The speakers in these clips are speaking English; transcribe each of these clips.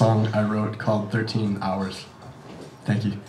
song I wrote called 13 Hours. Thank you.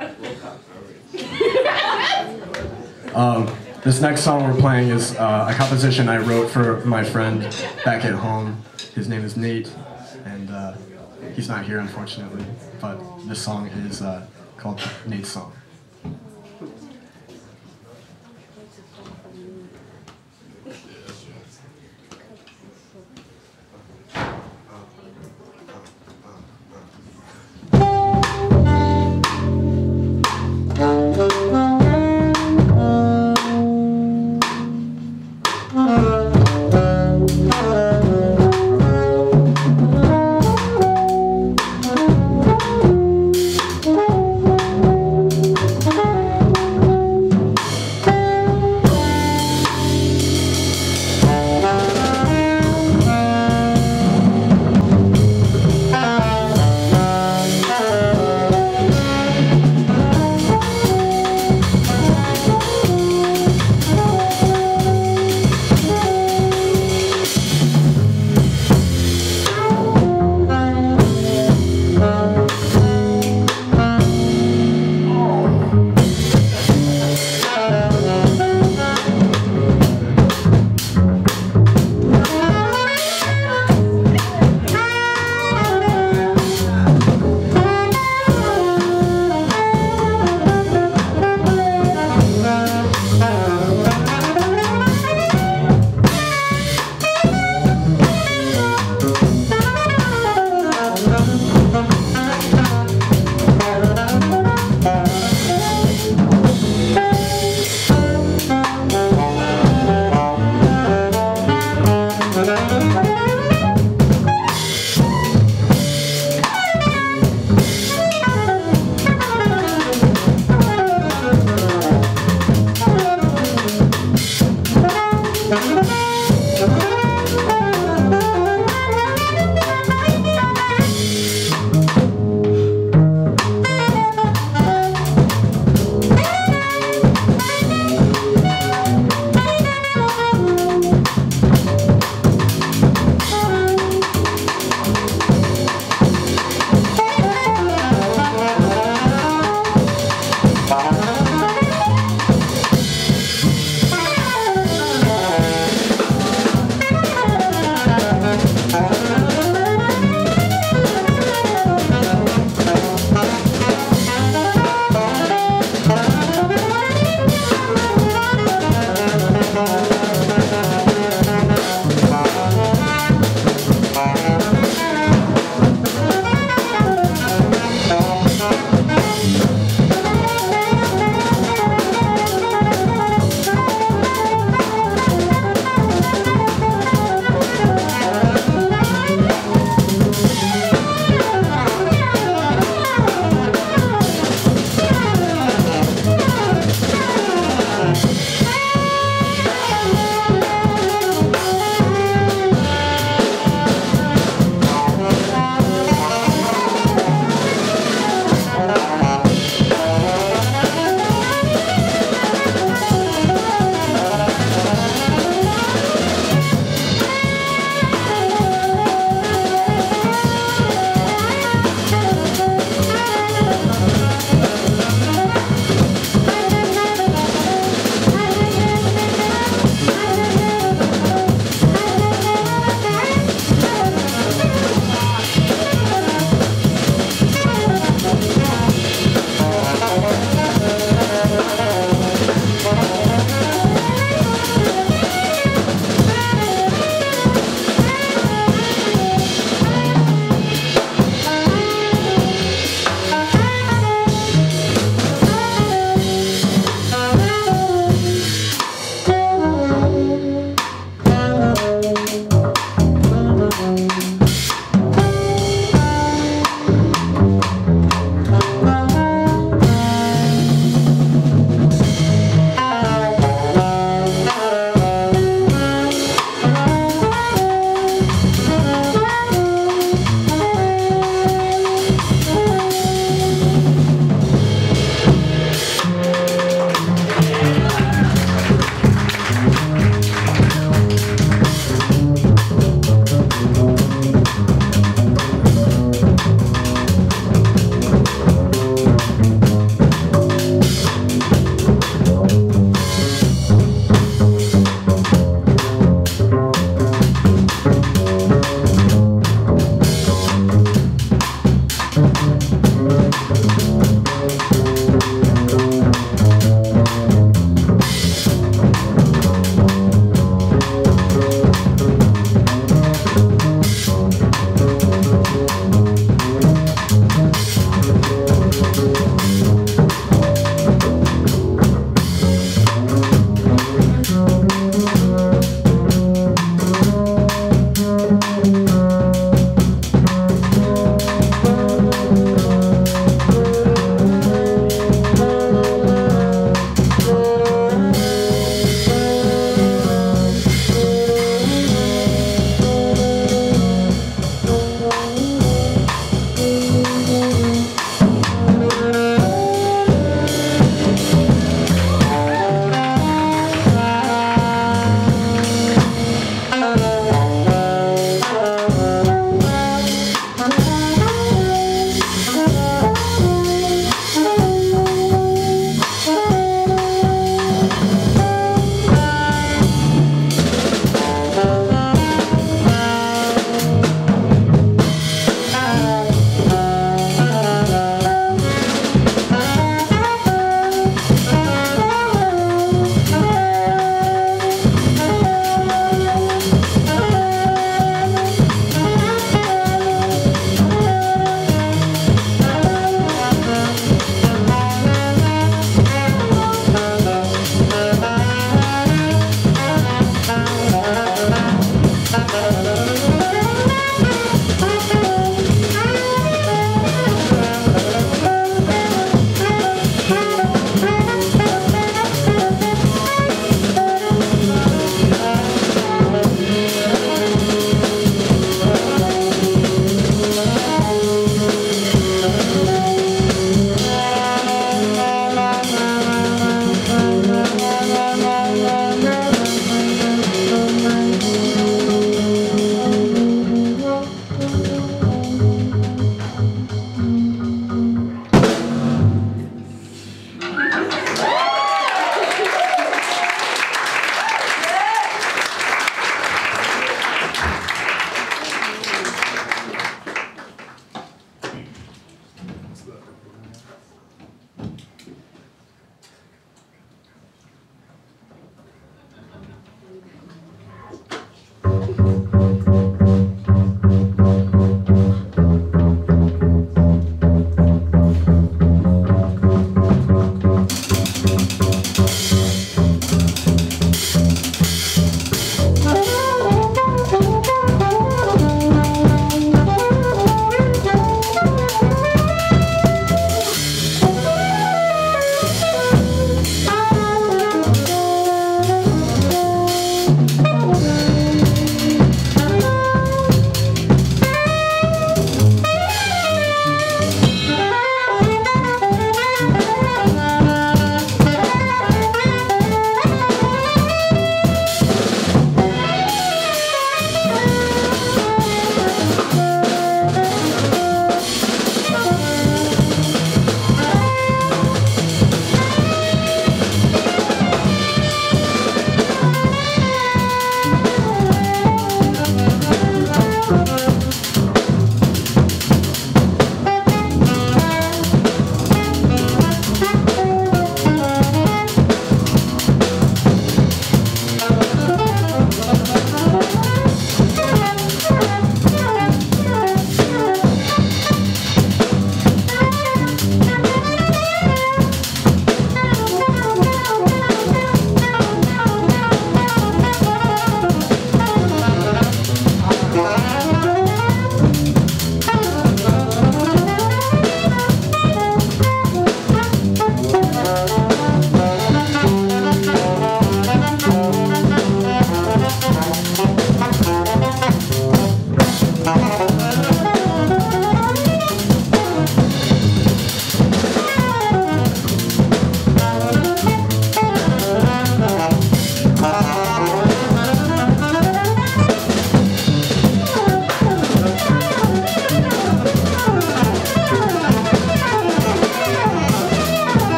um, this next song we're playing is uh, a composition I wrote for my friend back at home. His name is Nate, and uh, he's not here unfortunately, but this song is uh, called Nate's Song.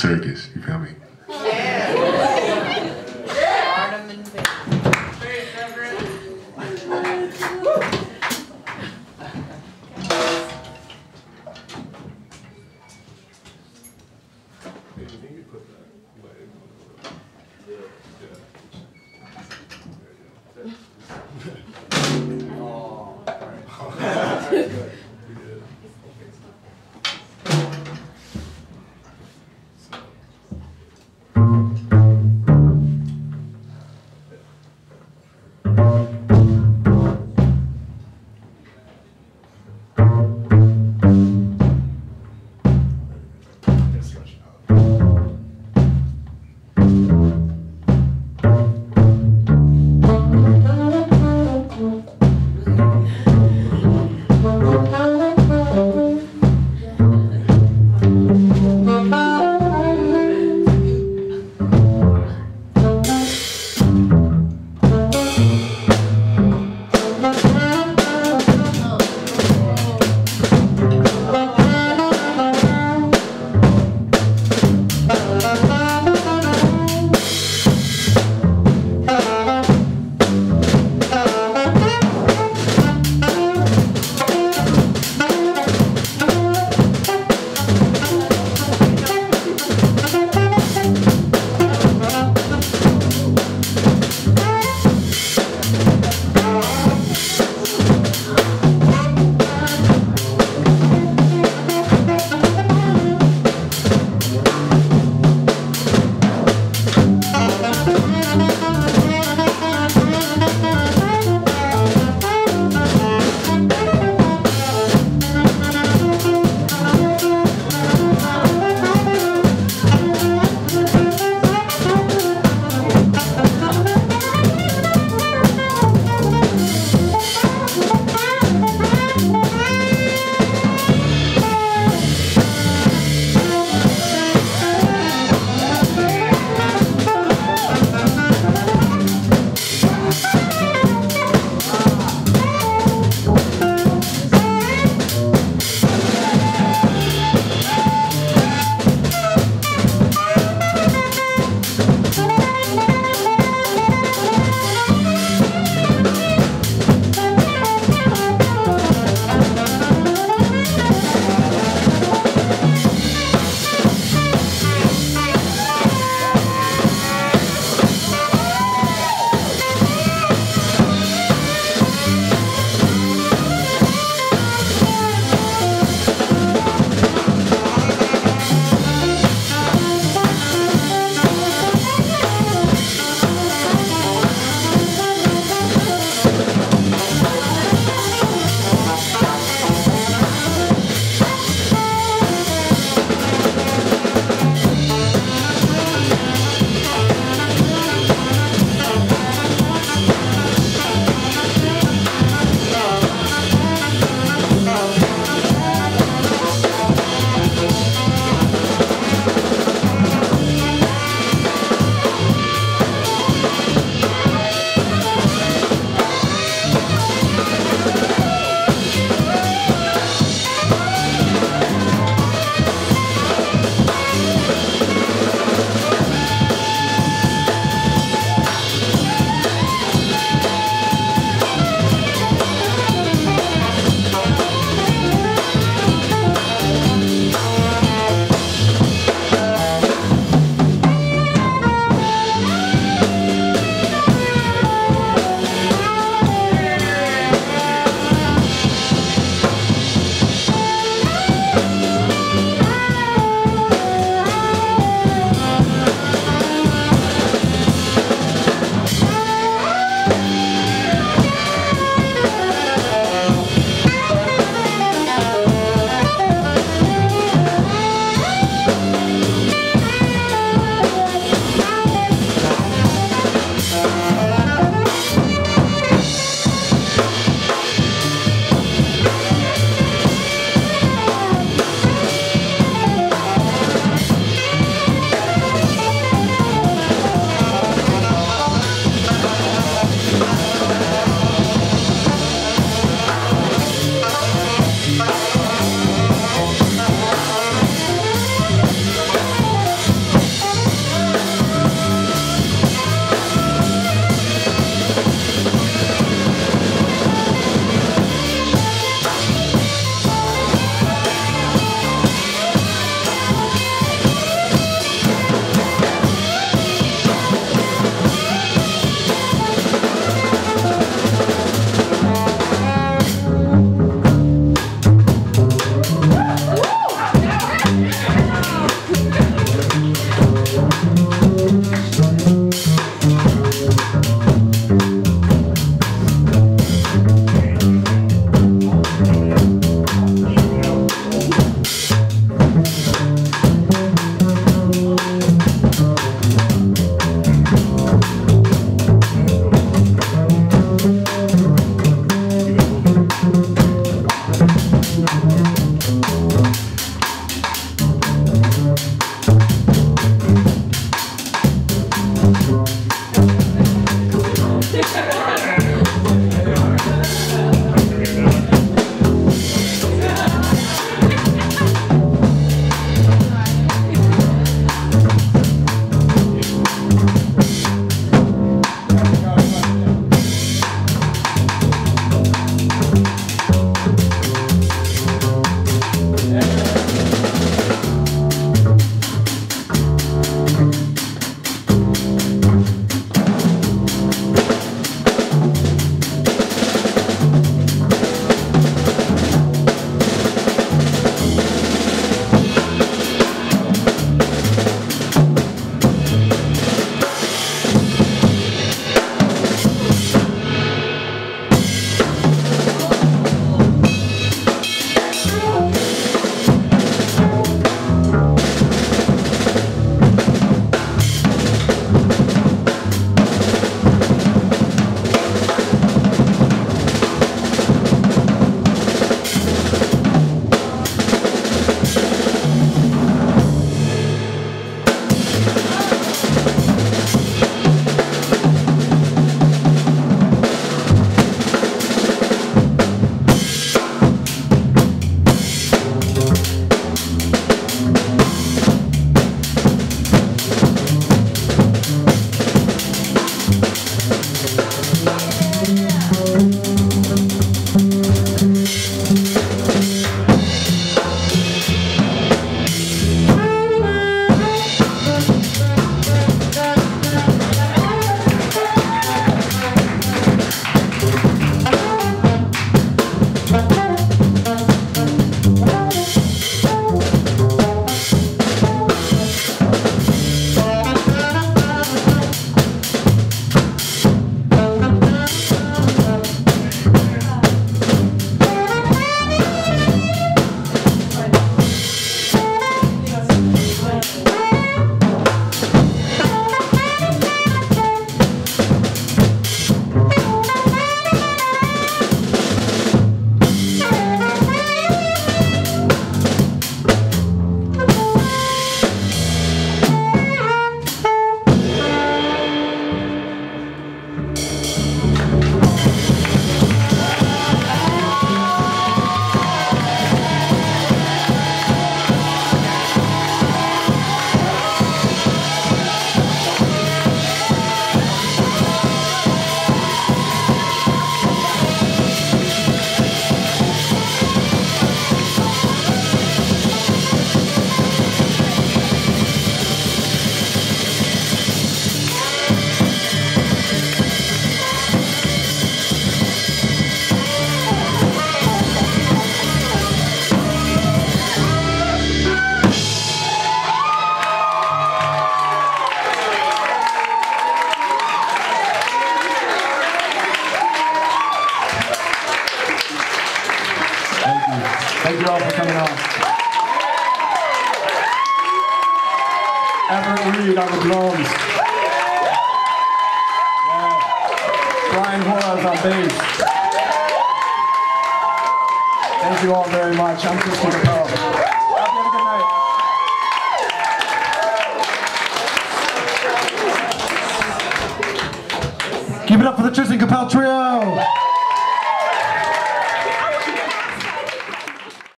Circus.